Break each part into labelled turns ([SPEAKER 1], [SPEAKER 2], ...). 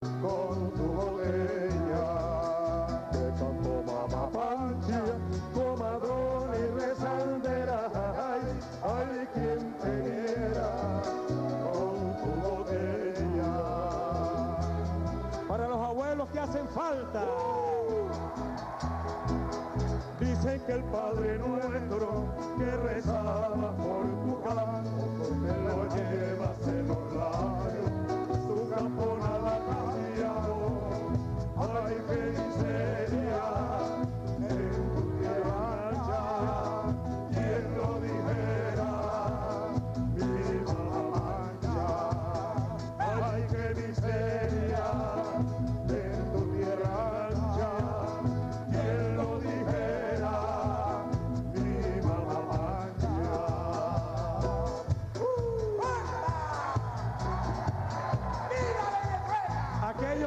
[SPEAKER 1] con tu botella de campo mamapancha, comadrón y rezandera, ay, quien te diera con tu botella.
[SPEAKER 2] Para los abuelos que hacen falta.
[SPEAKER 1] Dicen que el Padre Nuestro que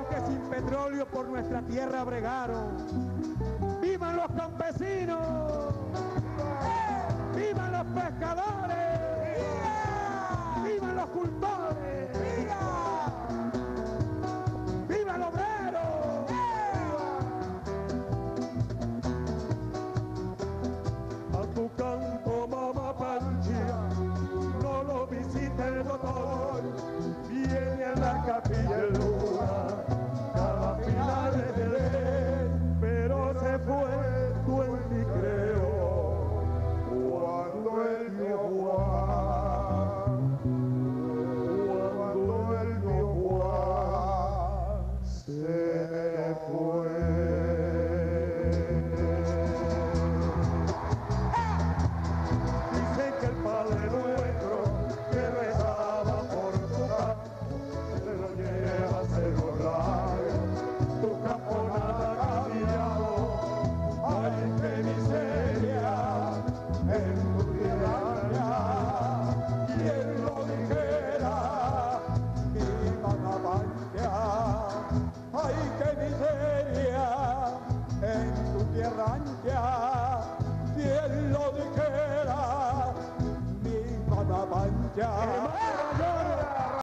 [SPEAKER 2] que sin petróleo por nuestra tierra bregaron. ¡Vivan los campesinos! ¡Eh! ¡Vivan los
[SPEAKER 1] pescadores! Yeah. 加